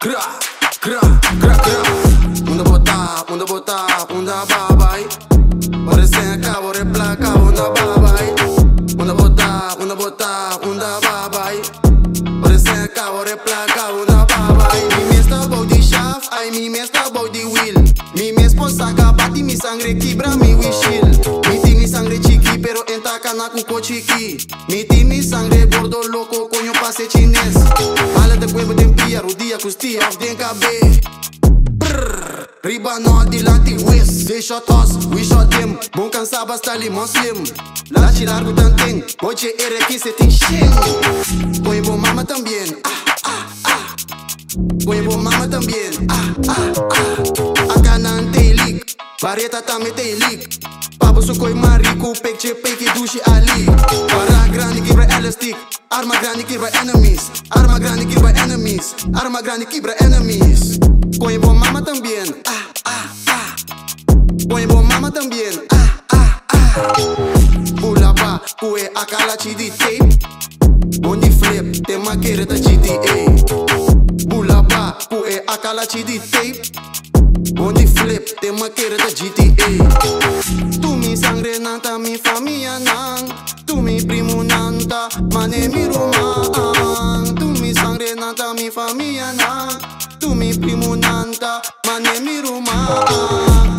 Gra, gra. Unda bota, unda bota, unda babai. Senka, ore plaka, unda babai. Mi shaft, mi wheel. Mi mes posaka bati mi sangre kibra mi wishil. Mi ti mi sangre chiqui, cana cu cochiqui Mi tini sangre gordo loco coño pase chinés Ale de cueva de empía rodilla custía of din cabe Riba no di lati west They shot us, we shot them Bun can saba stali muslim La chi largo tan ten Oche ere que se tin shin Coño păi, mama tambien. ah, ah, ah. Păi, coño mama tambien. ah, ah, ah. Acá nante lick Barreta también te te lik Papo su koi mariku Pekche peke dushi ali. Para grande kibra elastic. Arma grande kibra enemies. Arma grande kibra enemies. Arma grande kibra enemies. Oye bo mama también ah, ah, ah. Oye bo mama también ah, ah, ah. Pula ba kue akala chidi tape Bondi flip te makere ta GTA Bula ba kue akala chidi tape Bondi flip te makere ta GTA santa Mane mi roman. Tumi sangre nanta mi familia na. Tumi primu nanta Mane mi roman.